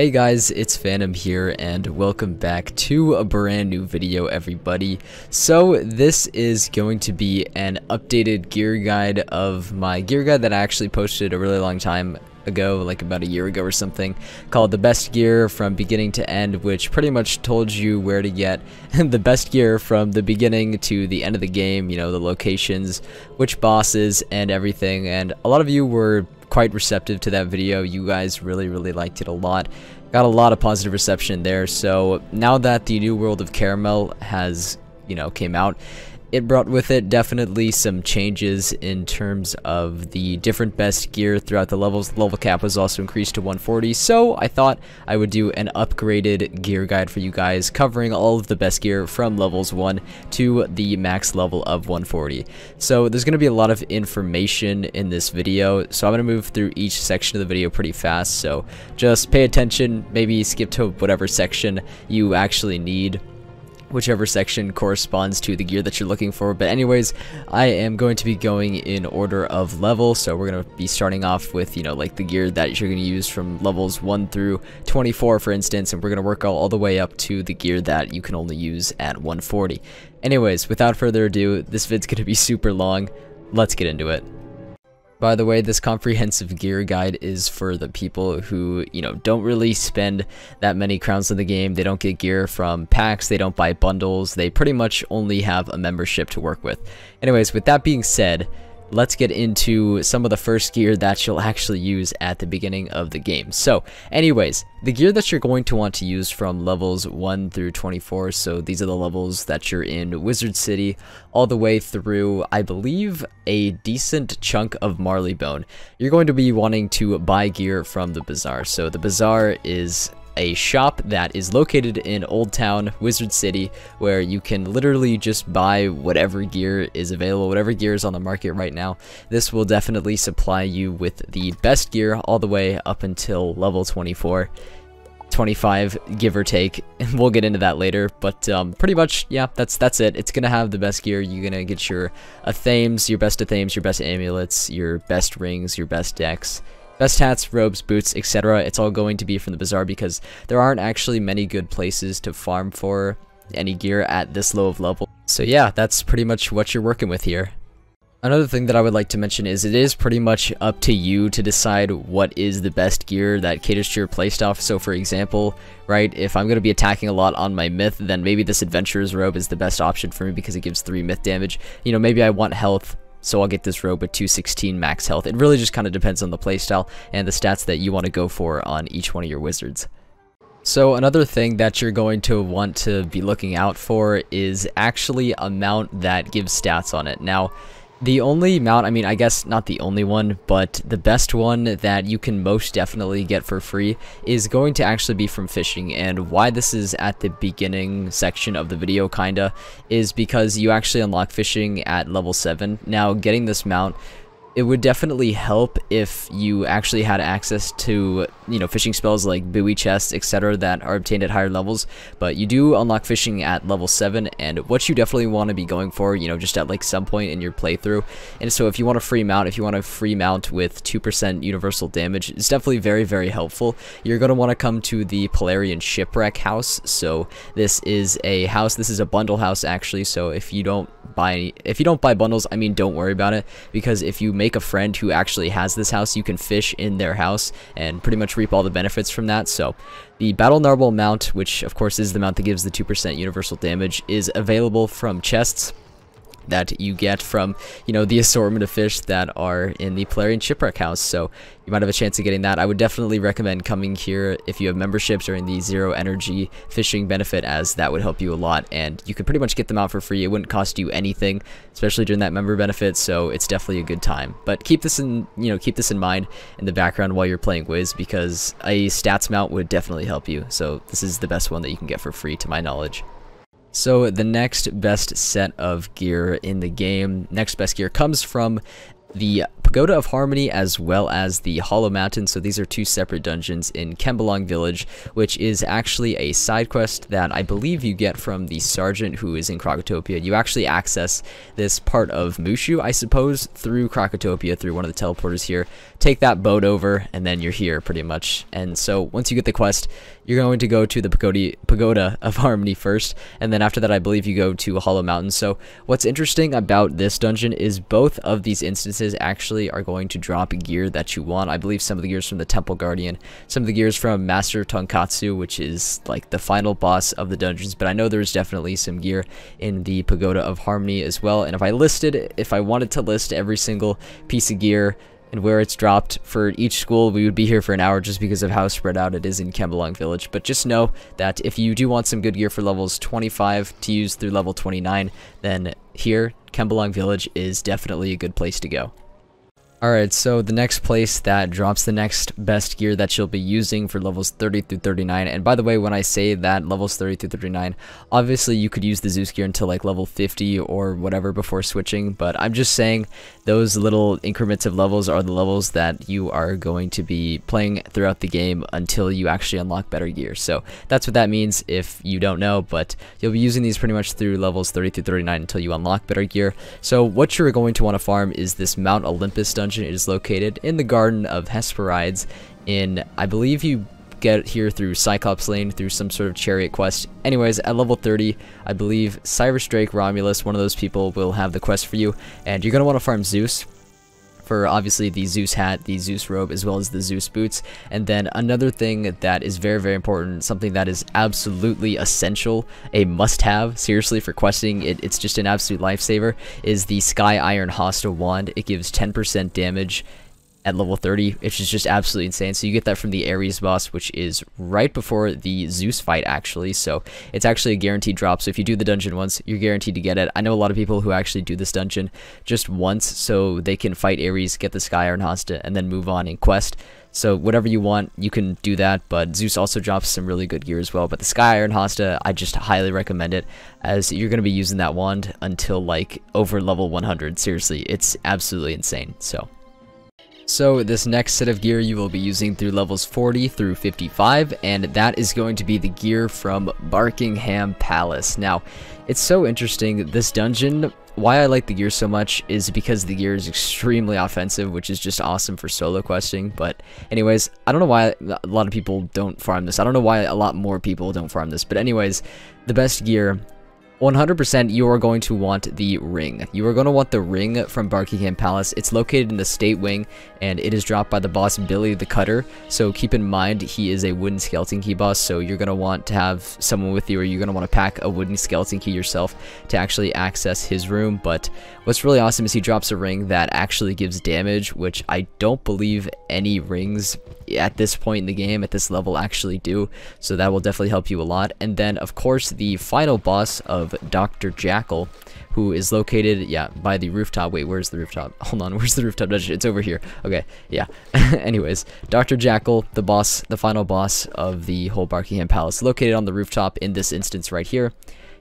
Hey guys, it's Phantom here and welcome back to a brand new video everybody. So this is going to be an updated gear guide of my gear guide that I actually posted a really long time ago, like about a year ago or something, called the best gear from beginning to end, which pretty much told you where to get the best gear from the beginning to the end of the game, you know, the locations, which bosses, and everything. And a lot of you were quite receptive to that video. You guys really, really liked it a lot. Got a lot of positive reception there. So now that the new world of Karamelle has, you know, came out, it brought with it definitely some changes in terms of the different best gear throughout the levels. The level cap was also increased to 140, so I thought I would do an upgraded gear guide for you guys covering all of the best gear from levels 1 to the max level of 140. So there's going to be a lot of information in this video, so I'm going to move through each section of the video pretty fast, so just pay attention, maybe skip to whatever section you actually need whichever section corresponds to the gear that you're looking for. But anyways, I am going to be going in order of level. So we're going to be starting off with, you know, like the gear that you're going to use from levels 1 through 24, for instance. And we're going to work all, all the way up to the gear that you can only use at 140. Anyways, without further ado, this vid's going to be super long. Let's get into it. By the way, this comprehensive gear guide is for the people who, you know, don't really spend that many crowns in the game. They don't get gear from packs, they don't buy bundles, they pretty much only have a membership to work with. Anyways, with that being said, let's get into some of the first gear that you'll actually use at the beginning of the game. So, anyways, the gear that you're going to want to use from levels 1 through 24, so these are the levels that you're in Wizard City, all the way through, I believe, a decent chunk of Marleybone. You're going to be wanting to buy gear from the Bazaar. So the Bazaar is a shop that is located in Old Town, Wizard City, where you can literally just buy whatever gear is available, whatever gear is on the market right now. This will definitely supply you with the best gear all the way up until level 24. 25 give or take and we'll get into that later but um, pretty much yeah that's that's it it's gonna have the best gear you're gonna get your athames your best athames your best amulets your best rings your best decks Best hats, robes, boots, etc. It's all going to be from the bazaar because there aren't actually many good places to farm for any gear at this low of level. So yeah, that's pretty much what you're working with here. Another thing that I would like to mention is it is pretty much up to you to decide what is the best gear that caters to your playstyle. So for example, right, if I'm going to be attacking a lot on my myth, then maybe this adventurer's robe is the best option for me because it gives 3 myth damage. You know, maybe I want health so I'll get this robe with 216 max health. It really just kind of depends on the playstyle and the stats that you want to go for on each one of your wizards. So another thing that you're going to want to be looking out for is actually a mount that gives stats on it. Now, the only mount, I mean, I guess not the only one, but the best one that you can most definitely get for free is going to actually be from fishing. And why this is at the beginning section of the video, kinda, is because you actually unlock fishing at level 7. Now, getting this mount it would definitely help if you actually had access to, you know, fishing spells like buoy chests, etc. that are obtained at higher levels, but you do unlock fishing at level 7, and what you definitely want to be going for, you know, just at like some point in your playthrough. And so if you want a free mount, if you want a free mount with 2% universal damage, it's definitely very, very helpful. You're going to want to come to the Polarian Shipwreck House, so this is a house, this is a bundle house actually, so if you don't buy, if you don't buy bundles, I mean, don't worry about it, because if you make a friend who actually has this house, you can fish in their house and pretty much reap all the benefits from that. So the Battle Narwhal mount, which of course is the mount that gives the 2% universal damage, is available from chests that you get from, you know, the assortment of fish that are in the Polarian Shipwreck House. So you might have a chance of getting that. I would definitely recommend coming here if you have memberships during the zero energy fishing benefit as that would help you a lot. And you can pretty much get them out for free. It wouldn't cost you anything, especially during that member benefit. So it's definitely a good time. But keep this in, you know, keep this in mind in the background while you're playing Wiz because a stats mount would definitely help you. So this is the best one that you can get for free to my knowledge. So the next best set of gear in the game, next best gear comes from the Pagoda of Harmony as well as the Hollow Mountain. So these are two separate dungeons in Kembaalung Village, which is actually a side quest that I believe you get from the sergeant who is in Krokotopia. You actually access this part of MooShu, I suppose, through Krokotopia, through one of the teleporters here. Take that boat over, and then you're here pretty much. And so once you get the quest, you're going to go to the Pagoda of Harmony first, and then after that I believe you go to Hollow Mountain. So what's interesting about this dungeon is both of these instances actually are going to drop gear that you want. I believe some of the gears from the Temple Guardian, some of the gears from Master Tonkatsu, which is like the final boss of the dungeons, but I know there's definitely some gear in the Pagoda of Harmony as well, and if I listed, if I wanted to list every single piece of gear and where it's dropped for each school, we would be here for an hour just because of how spread out it is in Kembaalung Village. But just know that if you do want some good gear for levels 25 to use through level 29, then here, Kembaalung Village is definitely a good place to go. Alright, so the next place that drops the next best gear that you'll be using for levels 30 through 39, and by the way, when I say that levels 30 through 39, obviously you could use the Zeus gear until like level 50 or whatever before switching, but I'm just saying those little increments of levels are the levels that you are going to be playing throughout the game until you actually unlock better gear. So that's what that means if you don't know, but you'll be using these pretty much through levels 30 through 39 until you unlock better gear. So what you're going to want to farm is this Mount Olympus dungeon dungeon. Is located in the Garden of Hesperides in, I believe you get here through Cyclops Lane through some sort of chariot quest. Anyways, at level 30, I believe Cyrus Drake Romulus, one of those people, will have the quest for you, and you're going to want to farm Zeus for obviously the Zeus hat, the Zeus robe, as well as the Zeus boots. And then another thing that is very, very important, something that is absolutely essential, a must-have, seriously, for questing, it, it's just an absolute lifesaver, is the Sky Iron Hasta wand. It gives 10% damage at level 30, which is just absolutely insane. So you get that from the Ares boss, which is right before the Zeus fight, actually. So it's actually a guaranteed drop. So if you do the dungeon once, you're guaranteed to get it. I know a lot of people who actually do this dungeon just once, so they can fight Ares, get the Sky Iron Hasta, and then move on in quest. So whatever you want, you can do that, but Zeus also drops some really good gear as well. But the Sky Iron Hasta, I just highly recommend it, as you're going to be using that wand until, like, over level 100. Seriously, it's absolutely insane, so... So this next set of gear you will be using through levels 40 through 55, and that is going to be the gear from Barkingham Palace. Now, it's so interesting, this dungeon, why I like the gear so much is because the gear is extremely offensive, which is just awesome for solo questing, but anyways, I don't know why a lot of people don't farm this, I don't know why a lot more people don't farm this, but anyways, the best gear 100% you are going to want the ring. You are going to want the ring from Barkingham Palace. It's located in the state wing and it is dropped by the boss Billy the Cutter. So keep in mind he is a wooden skeleton key boss so you're going to want to have someone with you or you're going to want to pack a wooden skeleton key yourself to actually access his room. But what's really awesome is he drops a ring that actually gives damage which I don't believe any rings at this point in the game at this level actually do. So that will definitely help you a lot. And then of course the final boss of Dr. Jackal, who is located, yeah, by the rooftop. Wait, where's the rooftop? Hold on, where's the rooftop? It's over here. Okay, yeah. Anyways, Dr. Jackal, the boss, the final boss of the whole Barkingham Palace, located on the rooftop in this instance right here.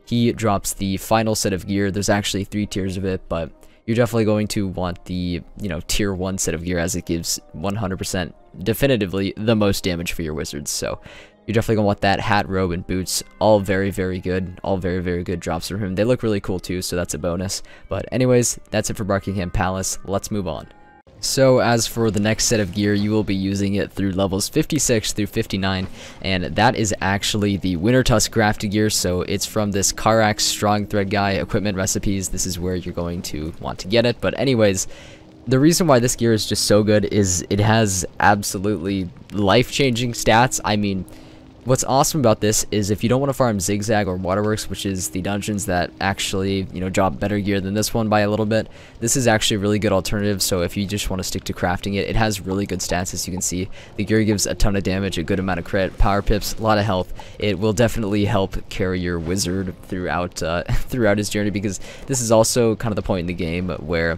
He drops the final set of gear. There's actually three tiers of it, but you're definitely going to want the, you know, tier 1 set of gear as it gives 100% definitively the most damage for your wizards. So you're definitely going to want that hat, robe, and boots. All very, very good. All very, very good drops from him. They look really cool too, so that's a bonus. But anyways, that's it for Barkingham Palace. Let's move on. So as for the next set of gear, you will be using it through levels 56 through 59, and that is actually the Winter Tusk crafted gear, so it's from this Karax Strong Thread Guy equipment recipes. This is where you're going to want to get it, but anyways, the reason why this gear is just so good is it has absolutely life-changing stats. I mean, What's awesome about this is if you don't want to farm Zigzag or Waterworks, which is the dungeons that actually, you know, drop better gear than this one by a little bit, this is actually a really good alternative. So if you just want to stick to crafting it, it has really good stats as you can see. The gear gives a ton of damage, a good amount of crit, power pips, a lot of health. It will definitely help carry your wizard throughout uh, throughout his journey because this is also kind of the point in the game where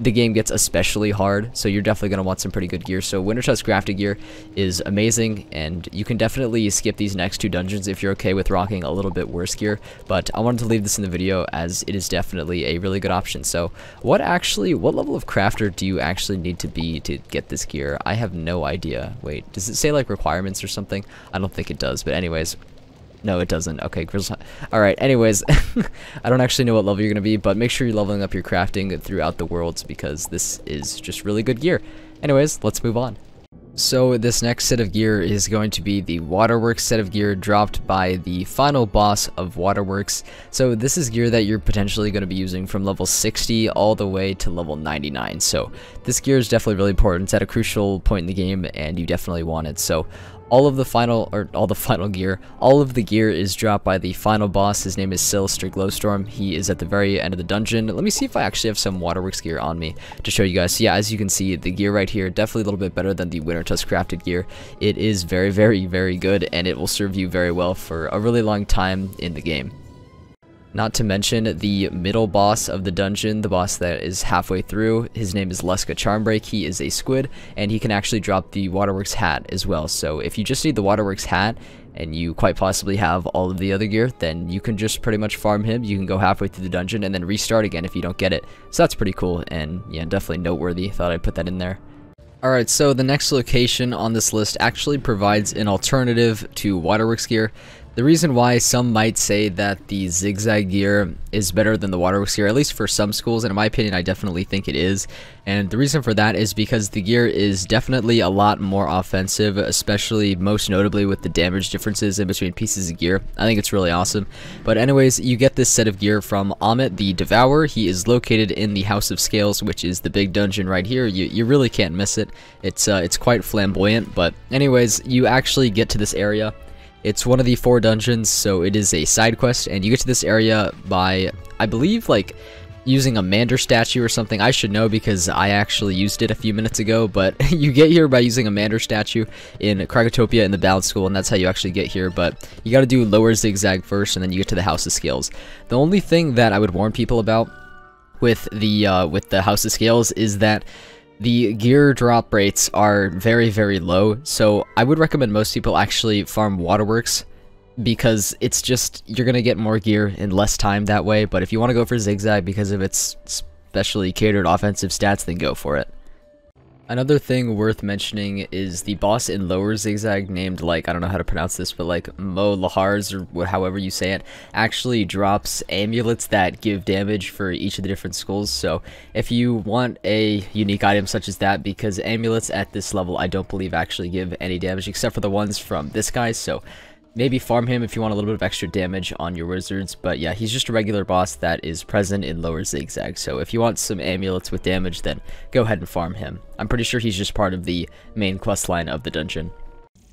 the game gets especially hard, so you're definitely going to want some pretty good gear. So Winter Tusk crafted gear is amazing, and you can definitely skip these next two dungeons if you're okay with rocking a little bit worse gear, but I wanted to leave this in the video as it is definitely a really good option. So what actually, what level of crafter do you actually need to be to get this gear? I have no idea. Wait, does it say like requirements or something? I don't think it does, but anyways, no, it doesn't. Okay, Grizzle. Alright, anyways, I don't actually know what level you're going to be, but make sure you're leveling up your crafting throughout the worlds because this is just really good gear. Anyways, let's move on. So this next set of gear is going to be the Waterworks set of gear dropped by the final boss of Waterworks. So this is gear that you're potentially going to be using from level 60 all the way to level 99. So this gear is definitely really important. It's at a crucial point in the game and you definitely want it. So all of the final, or all the final gear, all of the gear is dropped by the final boss. His name is Silister Glowstorm. He is at the very end of the dungeon. Let me see if I actually have some Waterworks gear on me to show you guys. So yeah, as you can see, the gear right here, definitely a little bit better than the Winter Tusk crafted gear. It is very, very, very good, and it will serve you very well for a really long time in the game. Not to mention the middle boss of the dungeon, the boss that is halfway through. His name is Leska Charmbreak. He is a squid, and he can actually drop the Waterworks hat as well. So if you just need the Waterworks hat, and you quite possibly have all of the other gear, then you can just pretty much farm him. You can go halfway through the dungeon and then restart again if you don't get it. So that's pretty cool, and yeah, definitely noteworthy. Thought I'd put that in there. Alright, so the next location on this list actually provides an alternative to Waterworks gear. The reason why some might say that the zigzag gear is better than the waterworks gear, at least for some schools, and in my opinion I definitely think it is, and the reason for that is because the gear is definitely a lot more offensive, especially most notably with the damage differences in between pieces of gear. I think it's really awesome. But anyways, you get this set of gear from Amit the Devourer. He is located in the House of Scales, which is the big dungeon right here. You, you really can't miss it. It's, uh, it's quite flamboyant, but anyways, you actually get to this area it's one of the four dungeons, so it is a side quest, and you get to this area by, I believe, like, using a Mander statue or something. I should know because I actually used it a few minutes ago, but you get here by using a Mander statue in Krokotopia in the Balance School, and that's how you actually get here, but you gotta do Lower Zigzag first, and then you get to the House of Scales. The only thing that I would warn people about with the, uh, with the House of Scales is that the gear drop rates are very, very low, so I would recommend most people actually farm Waterworks because it's just, you're going to get more gear in less time that way, but if you want to go for Zigzag because of its specially catered offensive stats, then go for it. Another thing worth mentioning is the boss in Lower Zigzag named, like, I don't know how to pronounce this, but like Mo Lahars, or however you say it, actually drops amulets that give damage for each of the different schools. So if you want a unique item such as that, because amulets at this level I don't believe actually give any damage, except for the ones from this guy, so maybe farm him if you want a little bit of extra damage on your wizards, but yeah, he's just a regular boss that is present in lower zigzag, so if you want some amulets with damage, then go ahead and farm him. I'm pretty sure he's just part of the main quest line of the dungeon.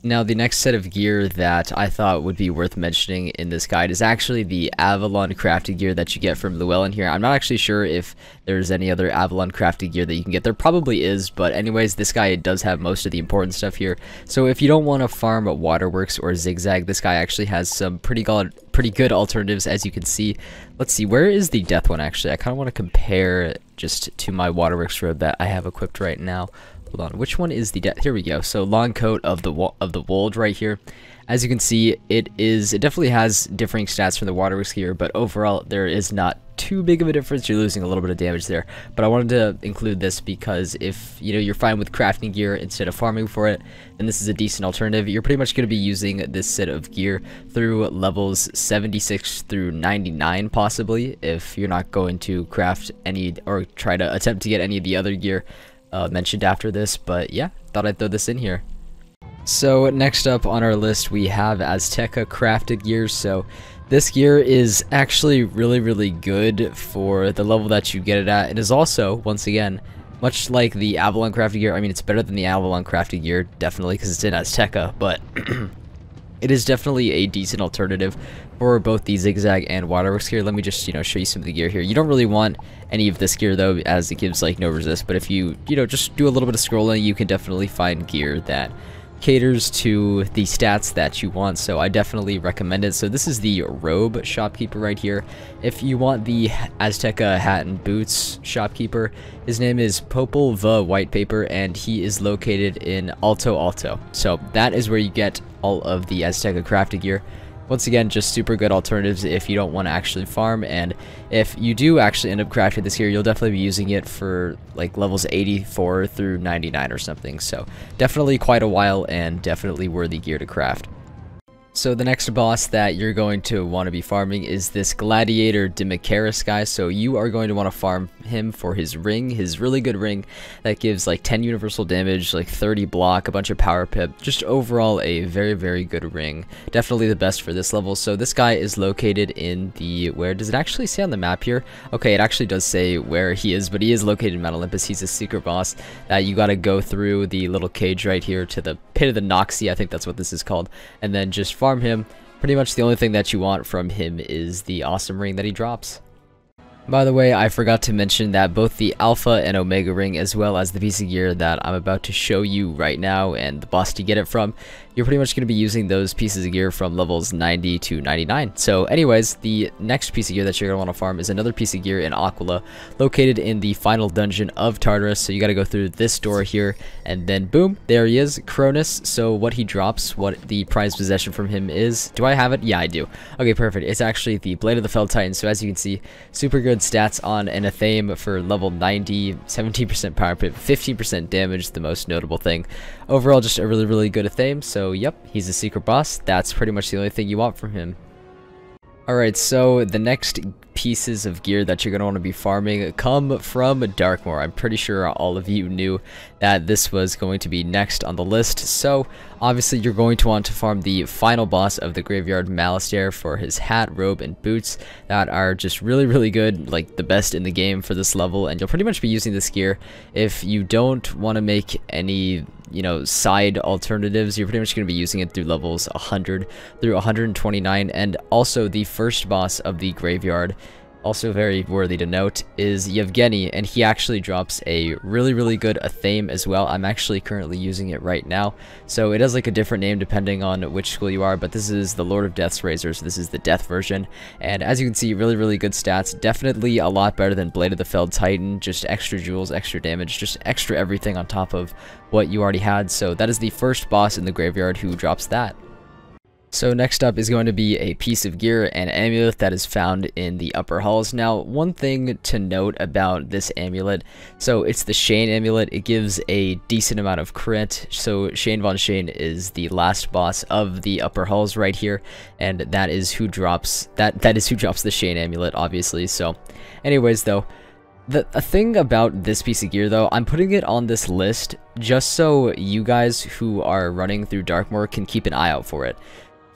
Now, the next set of gear that I thought would be worth mentioning in this guide is actually the Avalon crafted gear that you get from Llewellyn here. I'm not actually sure if there's any other Avalon crafted gear that you can get. There probably is, but anyways, this guy does have most of the important stuff here. So if you don't want to farm Waterworks or Zigzag, this guy actually has some pretty good, pretty good alternatives, as you can see. Let's see, where is the Death one, actually? I kind of want to compare just to my Waterworks robe that I have equipped right now. Hold on, which one is the Here we go. So long coat of the of the wold right here. As you can see, it is it definitely has differing stats from the waterworks here, but overall there is not too big of a difference. You're losing a little bit of damage there. But I wanted to include this because if you know you're fine with crafting gear instead of farming for it, then this is a decent alternative. You're pretty much going to be using this set of gear through levels 76 through 99 possibly if you're not going to craft any or try to attempt to get any of the other gear uh, mentioned after this, but yeah, thought I'd throw this in here. So next up on our list we have Azteca crafted gear, so this gear is actually really really good for the level that you get it at. It is also, once again, much like the Avalon crafted gear, I mean it's better than the Avalon crafted gear, definitely, because it's in Azteca, but it is definitely a decent alternative for both the zigzag and waterworks gear. Let me just, you know, show you some of the gear here. You don't really want any of this gear though, as it gives like no resist, but if you, you know, just do a little bit of scrolling, you can definitely find gear that caters to the stats that you want, so I definitely recommend it. So this is the robe shopkeeper right here. If you want the Azteca hat and boots shopkeeper, his name is Popol the White Paper, and he is located in Alto Alto. So that is where you get all of the Azteca crafted gear. Once again, just super good alternatives if you don't want to actually farm, and if you do actually end up crafting this here, you'll definitely be using it for like levels 84 through 99 or something, so definitely quite a while and definitely worthy gear to craft. So the next boss that you're going to want to be farming is this Gladiator Dimicaris guy. So you are going to want to farm him for his ring, his really good ring that gives like 10 universal damage, like 30 block, a bunch of power pip, just overall a very, very good ring. Definitely the best for this level. So this guy is located in the, where does it actually say on the map here? Okay, it actually does say where he is, but he is located in Mount Olympus. He's a secret boss that you got to go through the little cage right here to the pit of the Noxie. I think that's what this is called. And then just farm farm him. Pretty much the only thing that you want from him is the awesome ring that he drops. By the way, I forgot to mention that both the Alpha and Omega ring as well as the piece of gear that I'm about to show you right now and the boss to get it from, you're pretty much going to be using those pieces of gear from levels 90 to 99. So anyways, the next piece of gear that you're going to want to farm is another piece of gear in Aquila, located in the final dungeon of Tartarus. So you got to go through this door here, and then boom, there he is, Cronus. So what he drops, what the prize possession from him is, do I have it? Yeah, I do. Okay, perfect. It's actually the Blade of the Fell Titan. So as you can see, super good stats on an Athame for level 90, 17% power pip, 15% damage, the most notable thing. Overall, just a really, really good Athame. So so yep, he's a secret boss. That's pretty much the only thing you want from him. Alright, so the next pieces of gear that you're going to want to be farming come from Darkmoor. I'm pretty sure all of you knew that this was going to be next on the list. So obviously you're going to want to farm the final boss of the Graveyard Malistaire for his hat, robe, and boots that are just really, really good, like the best in the game for this level. And you'll pretty much be using this gear if you don't want to make any you know, side alternatives, you're pretty much going to be using it through levels 100 through 129, and also the first boss of the graveyard also very worthy to note, is Yevgeny, and he actually drops a really, really good Athame as well. I'm actually currently using it right now, so it has like a different name depending on which school you are, but this is the Lord of Death's Razor, so this is the Death version, and as you can see, really, really good stats. Definitely a lot better than Blade of the Felled Titan, just extra jewels, extra damage, just extra everything on top of what you already had, so that is the first boss in the graveyard who drops that. So next up is going to be a piece of gear and amulet that is found in the upper halls. Now, one thing to note about this amulet, so it's the Shane amulet. It gives a decent amount of crit. So Shane Von Shane is the last boss of the upper halls right here, and that is who drops that that is who drops the Shane amulet, obviously. So, anyways, though. The a thing about this piece of gear though, I'm putting it on this list just so you guys who are running through Darkmoor can keep an eye out for it.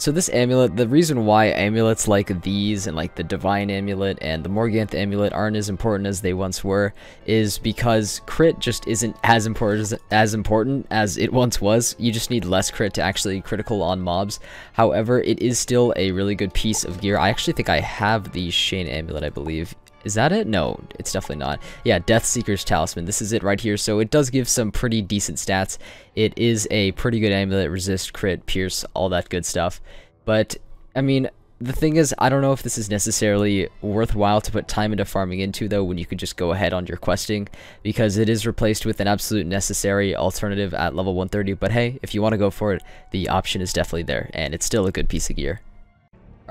So this amulet, the reason why amulets like these and like the Divine Amulet and the Morganth Amulet aren't as important as they once were is because crit just isn't as important as, as important as it once was. You just need less crit to actually critical on mobs. However, it is still a really good piece of gear. I actually think I have the Shane Amulet, I believe. Is that it? No, it's definitely not. Yeah, Death Seeker's Talisman. This is it right here. So it does give some pretty decent stats. It is a pretty good amulet, resist, crit, pierce, all that good stuff. But, I mean, the thing is, I don't know if this is necessarily worthwhile to put time into farming into, though, when you could just go ahead on your questing, because it is replaced with an absolute necessary alternative at level 130, but hey, if you want to go for it, the option is definitely there, and it's still a good piece of gear.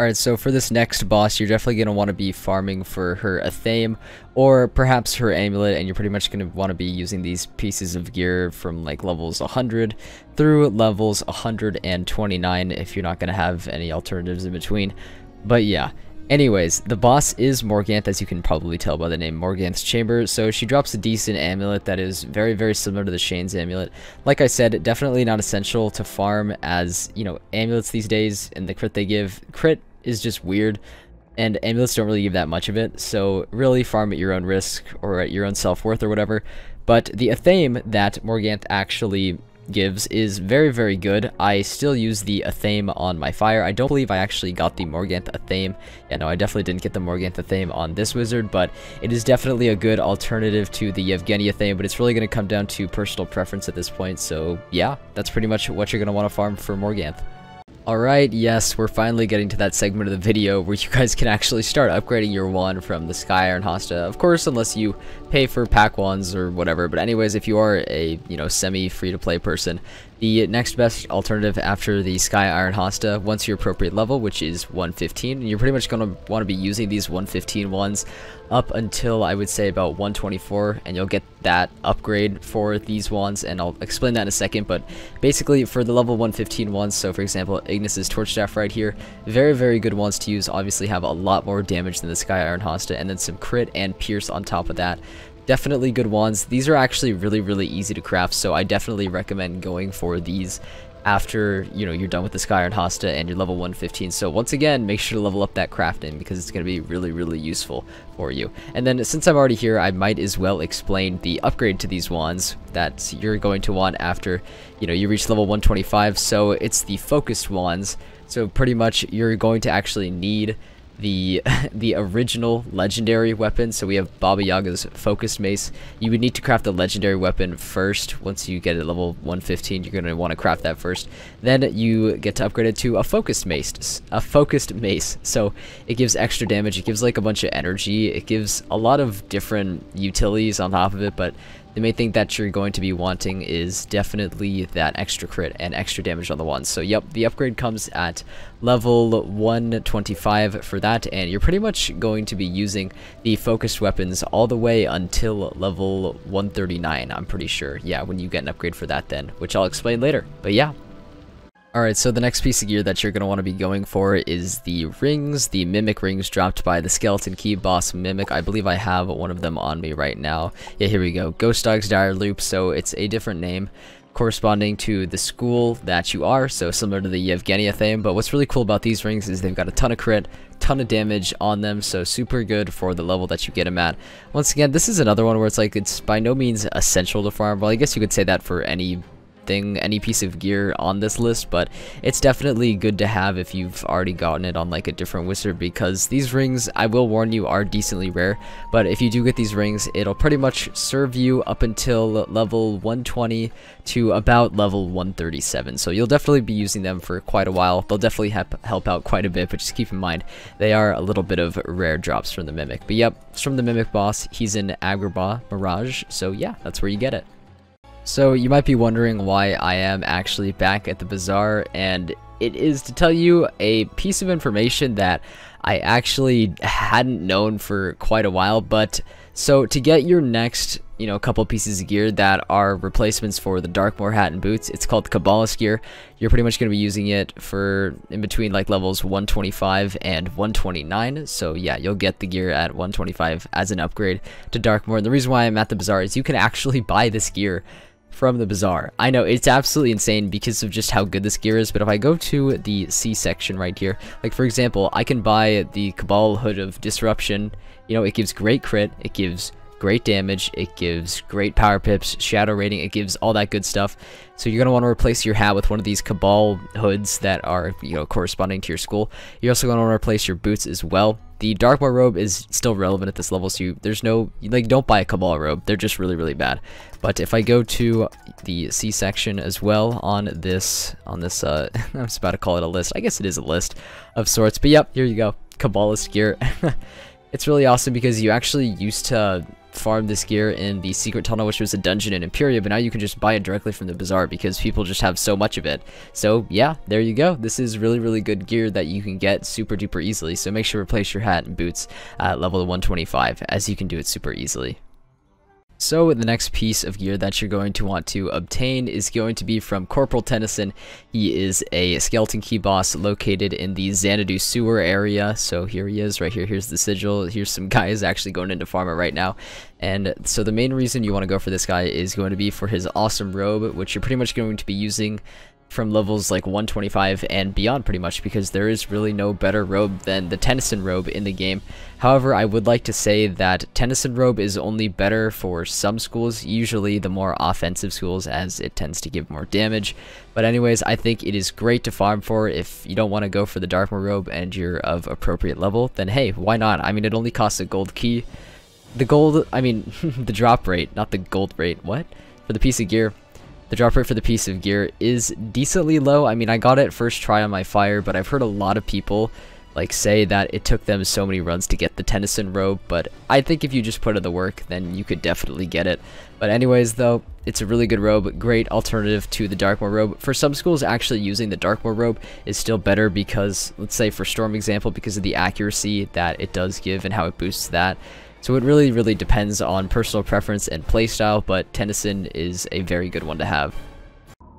Alright, so for this next boss, you're definitely going to want to be farming for her Athame, or perhaps her Amulet, and you're pretty much going to want to be using these pieces of gear from like levels 100 through levels 129 if you're not going to have any alternatives in between. But yeah, Anyways, the boss is Morganth, as you can probably tell by the name Morganth's Chamber, so she drops a decent amulet that is very, very similar to the Shane's amulet. Like I said, definitely not essential to farm as, you know, amulets these days and the crit they give. Crit is just weird, and amulets don't really give that much of it, so really farm at your own risk or at your own self-worth or whatever. But the Athame that Morganth actually gives is very, very good. I still use the Athame on my fire. I don't believe I actually got the Morganth Athame. Yeah, no, I definitely didn't get the Morganth Athame on this wizard, but it is definitely a good alternative to the Yevgeny Athame, but it's really going to come down to personal preference at this point, so yeah, that's pretty much what you're going to want to farm for Morganth. Alright, yes, we're finally getting to that segment of the video where you guys can actually start upgrading your wand from the Sky Iron Hasta. Of course, unless you pay for pack wands or whatever, but anyways, if you are a, you know, semi-free-to-play person, the next best alternative after the Sky Iron Hasta, once your appropriate level, which is 115, and you're pretty much going to want to be using these 115 ones up until I would say about 124, and you'll get that upgrade for these wands, and I'll explain that in a second, but basically for the level 115 ones, so for example, Ignis's Torch Staff right here, very, very good ones to use, obviously have a lot more damage than the Sky Iron Hasta, and then some crit and pierce on top of that definitely good wands. These are actually really, really easy to craft, so I definitely recommend going for these after you know you're done with the Sky Iron Hasta and you're level 115 so once again make sure to level up that crafting because it's going to be really really useful for you. And then since I'm already here I might as well explain the upgrade to these wands that you're going to want after you know you reach level 125 so it's the focused wands. So pretty much you're going to actually need the the original legendary weapon. So we have Baba Yaga's focused mace. You would need to craft the legendary weapon first. Once you get it level 115, you're going to want to craft that first. Then you get to upgrade it to a focused mace. A focused mace. So it gives extra damage. It gives like a bunch of energy. It gives a lot of different utilities on top of it, but the main thing that you're going to be wanting is definitely that extra crit and extra damage on the ones. So yep, the upgrade comes at level 125 for that, and you're pretty much going to be using the focused weapons all the way until level 139, I'm pretty sure. Yeah, when you get an upgrade for that then, which I'll explain later. But yeah, Alright, so the next piece of gear that you're going to want to be going for is the rings, the Mimic rings dropped by the Skeleton Key Boss Mimic. I believe I have one of them on me right now. Yeah, here we go. Ghost Dog's Dire Loop, so it's a different name corresponding to the school that you are, so similar to the Yevgeny Athame, but what's really cool about these rings is they've got a ton of crit, ton of damage on them, so super good for the level that you get them at. Once again, this is another one where it's like, it's by no means essential to farm, well I guess you could say that for any thing, any piece of gear on this list, but it's definitely good to have if you've already gotten it on like a different wizard because these rings, I will warn you, are decently rare, but if you do get these rings, it'll pretty much serve you up until level 120 to about level 137, so you'll definitely be using them for quite a while. They'll definitely help out quite a bit, but just keep in mind, they are a little bit of rare drops from the Mimic. But yep, it's from the Mimic boss. He's in Agrabah Mirage, so yeah, that's where you get it. So you might be wondering why I am actually back at the bazaar and it is to tell you a piece of information that I actually hadn't known for quite a while but so to get your next you know, a couple pieces of gear that are replacements for the Darkmoor hat and boots. It's called Cabalist gear. You're pretty much going to be using it for in between like levels 125 and 129. So yeah, you'll get the gear at 125 as an upgrade to Darkmoor. And the reason why I'm at the bazaar is you can actually buy this gear from the bazaar. I know it's absolutely insane because of just how good this gear is, but if I go to the C section right here, like for example, I can buy the Cabal Hood of Disruption. You know, it gives great crit, it gives great damage, it gives great power pips, shadow rating, it gives all that good stuff. So you're going to want to replace your hat with one of these Cabal hoods that are, you know, corresponding to your school. You're also going to want to replace your boots as well. The Darkmoor robe is still relevant at this level, so you, there's no, like, don't buy a Cabal robe. They're just really, really bad. But if I go to the C section as well on this, on this, uh, I was about to call it a list. I guess it is a list of sorts. But yep, here you go. Cabalist gear. it's really awesome because you actually used to farm this gear in the secret tunnel which was a dungeon in Empyrea but now you can just buy it directly from the bazaar because people just have so much of it. So yeah there you go. This is really really good gear that you can get super duper easily. So make sure to replace your hat and boots at level 125 as you can do it super easily so the next piece of gear that you're going to want to obtain is going to be from Corporal Tennyson. He is a skeleton key boss located in the Xanadu sewer area. So here he is right here. Here's the sigil. Here's some guys actually going into farmer right now. And so the main reason you want to go for this guy is going to be for his awesome robe, which you're pretty much going to be using from levels like 125 and beyond pretty much because there is really no better robe than the Tennyson robe in the game. However, I would like to say that Tennyson robe is only better for some schools, usually the more offensive schools as it tends to give more damage. But anyways, I think it is great to farm for if you don't want to go for the Darkmoor robe and you're of appropriate level, then hey, why not? I mean, it only costs a gold key. The gold, I mean, the drop rate, not the gold rate, what? For the piece of gear, the drop rate for the piece of gear is decently low. I mean, I got it first try on my fire, but I've heard a lot of people like say that it took them so many runs to get the Tennyson robe, but I think if you just put in the work, then you could definitely get it. But anyways, though, it's a really good robe, great alternative to the Darkmoor robe. For some schools, actually using the Darkmoor robe is still better because, let's say for Storm example, because of the accuracy that it does give and how it boosts that. So it really, really depends on personal preference and playstyle, but Tennyson is a very good one to have.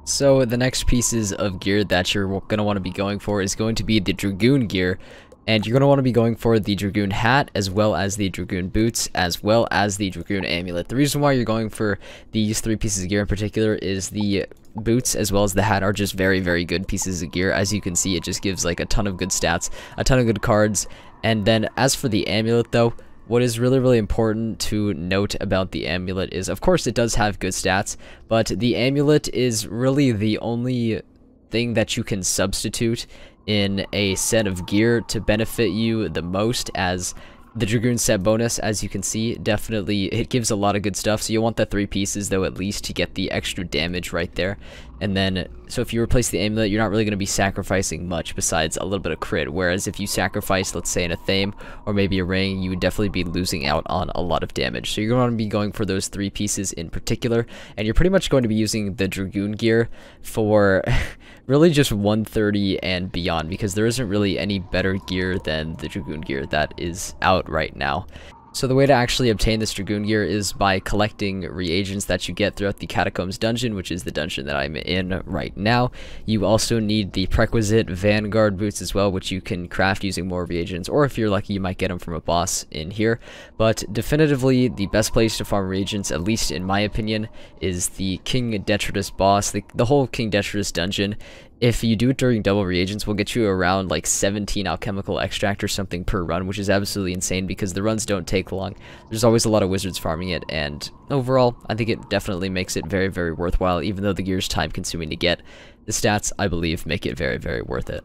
So the next pieces of gear that you're going to want to be going for is going to be the Dragoon gear. And you're going to want to be going for the Dragoon hat, as well as the Dragoon boots, as well as the Dragoon amulet. The reason why you're going for these three pieces of gear in particular is the boots as well as the hat are just very, very good pieces of gear. As you can see, it just gives like a ton of good stats, a ton of good cards. And then as for the amulet though, what is really, really important to note about the amulet is, of course, it does have good stats, but the amulet is really the only thing that you can substitute in a set of gear to benefit you the most as the Dragoon set bonus, as you can see, definitely, it gives a lot of good stuff. So you'll want the three pieces, though, at least to get the extra damage right there. And then, so if you replace the amulet, you're not really going to be sacrificing much besides a little bit of crit. Whereas if you sacrifice, let's say, an Athame or maybe a ring, you would definitely be losing out on a lot of damage. So you're going to be going for those three pieces in particular. And you're pretty much going to be using the Dragoon gear for really just 130 and beyond because there isn't really any better gear than the Dragoon gear that is out right now. So the way to actually obtain this Dragoon gear is by collecting reagents that you get throughout the Catacombs dungeon, which is the dungeon that I'm in right now. You also need the prerequisite Vanguard boots as well, which you can craft using more reagents, or if you're lucky, you might get them from a boss in here. But definitively, the best place to farm reagents, at least in my opinion, is the King Detritus boss. The, the whole King Detritus dungeon if you do it during double reagents, we'll get you around like 17 alchemical extract or something per run, which is absolutely insane because the runs don't take long. There's always a lot of wizards farming it, and overall, I think it definitely makes it very, very worthwhile, even though the gear is time consuming to get. The stats, I believe, make it very, very worth it.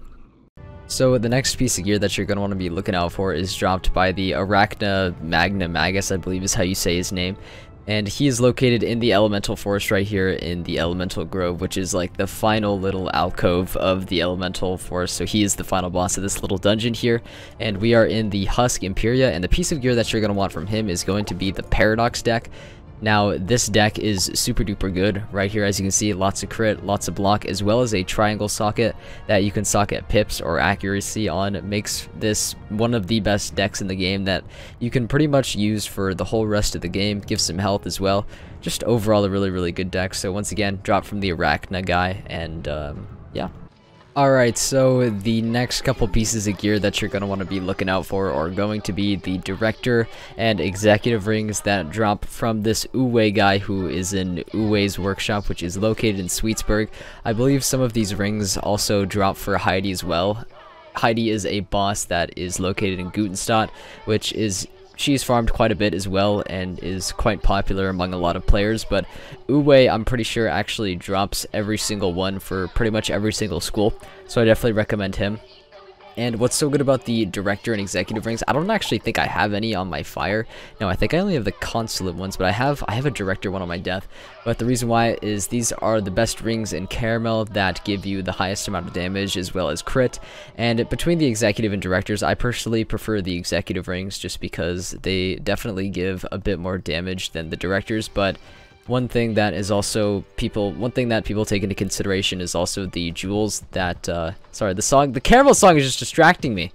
So the next piece of gear that you're going to want to be looking out for is dropped by the Arachna Magna Magus, I believe is how you say his name and he is located in the elemental forest right here in the elemental grove which is like the final little alcove of the elemental forest. So he is the final boss of this little dungeon here. And we are in the husk Empyrea and the piece of gear that you're going to want from him is going to be the paradox deck now, this deck is super duper good. Right here, as you can see, lots of crit, lots of block, as well as a triangle socket that you can socket pips or accuracy on. It makes this one of the best decks in the game that you can pretty much use for the whole rest of the game. Gives some health as well. Just overall a really, really good deck. So once again, drop from the Arachna guy, and um, yeah. Alright, so the next couple pieces of gear that you're going to want to be looking out for are going to be the director and executive rings that drop from this Uwe guy who is in Uwe's workshop, which is located in Sweetsburg. I believe some of these rings also drop for Heidi as well. Heidi is a boss that is located in Gutenstadt, which is she's farmed quite a bit as well and is quite popular among a lot of players, but Uwe, I'm pretty sure, actually drops every single one for pretty much every single school, so I definitely recommend him. And what's so good about the director and executive rings, I don't actually think I have any on my fire. No, I think I only have the consulate ones, but I have I have a director one on my death. But the reason why is these are the best rings in Karamelle that give you the highest amount of damage as well as crit. And between the executive and directors, I personally prefer the executive rings just because they definitely give a bit more damage than the directors, but one thing that is also people one thing that people take into consideration is also the jewels that uh sorry the song the Karamelle song is just distracting me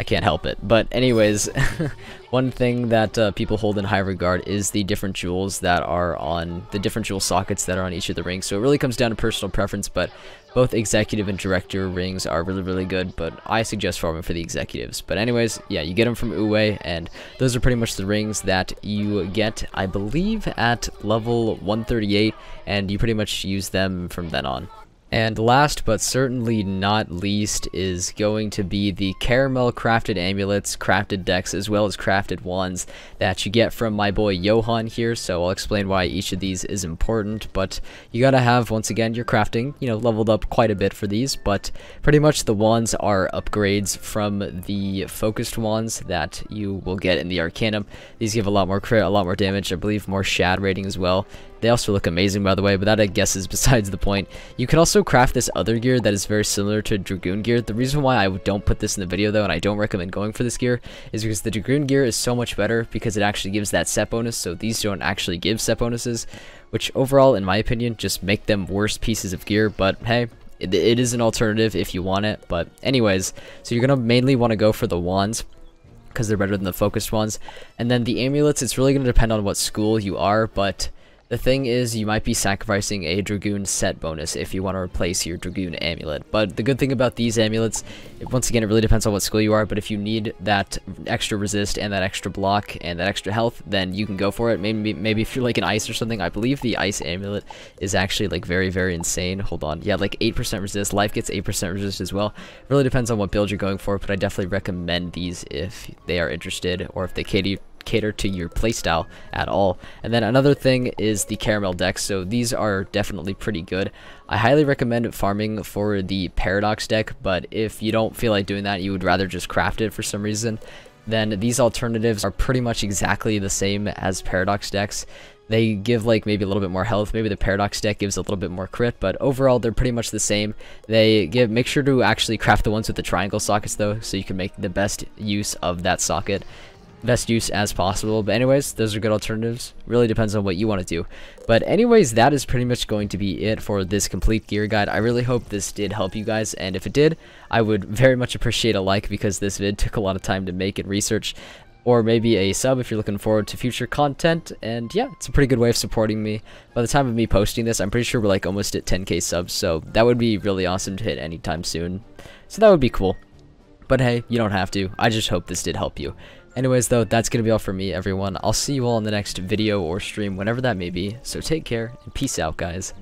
I can't help it. But anyways, one thing that uh, people hold in high regard is the different jewels that are on the different jewel sockets that are on each of the rings. So it really comes down to personal preference, but both executive and director rings are really, really good, but I suggest farming for the executives. But anyways, yeah, you get them from Uwe, and those are pretty much the rings that you get, I believe, at level 138, and you pretty much use them from then on. And last but certainly not least is going to be the Karamelle crafted amulets, crafted decks, as well as crafted wands that you get from my boy Johan here. So I'll explain why each of these is important, but you gotta have, once again, your crafting, you know, leveled up quite a bit for these, but pretty much the wands are upgrades from the focused wands that you will get in the Arcanum. These give a lot more crit, a lot more damage, I believe more shad rating as well. They also look amazing, by the way, but that I guess is besides the point. You can also craft this other gear that is very similar to Dragoon gear. The reason why I don't put this in the video, though, and I don't recommend going for this gear, is because the Dragoon gear is so much better because it actually gives that set bonus, so these don't actually give set bonuses, which overall, in my opinion, just make them worse pieces of gear, but hey, it, it is an alternative if you want it, but anyways, so you're going to mainly want to go for the wands because they're better than the focused ones. And then the amulets, it's really going to depend on what school you are, but the thing is, you might be sacrificing a Dragoon set bonus if you want to replace your Dragoon amulet. But the good thing about these amulets, once again, it really depends on what school you are, but if you need that extra resist and that extra block and that extra health, then you can go for it. Maybe maybe if you're like an ice or something, I believe the ice amulet is actually like very, very insane. Hold on. Yeah, like 8% resist. Life gets 8% resist as well. It really depends on what build you're going for, but I definitely recommend these if they are interested or if they cater cater to your playstyle at all. And then another thing is the Karamelle decks. So these are definitely pretty good. I highly recommend farming for the paradox deck, but if you don't feel like doing that, you would rather just craft it for some reason, then these alternatives are pretty much exactly the same as paradox decks. They give like maybe a little bit more health. Maybe the Paradox deck gives a little bit more crit, but overall they're pretty much the same. They give make sure to actually craft the ones with the triangle sockets though, so you can make the best use of that socket best use as possible. But anyways, those are good alternatives. Really depends on what you want to do. But anyways, that is pretty much going to be it for this complete gear guide. I really hope this did help you guys. And if it did, I would very much appreciate a like because this vid took a lot of time to make and research. Or maybe a sub if you're looking forward to future content. And yeah, it's a pretty good way of supporting me. By the time of me posting this, I'm pretty sure we're like almost at 10k subs. So that would be really awesome to hit anytime soon. So that would be cool. But hey, you don't have to. I just hope this did help you. Anyways, though, that's going to be all for me, everyone. I'll see you all in the next video or stream, whenever that may be. So take care, and peace out, guys.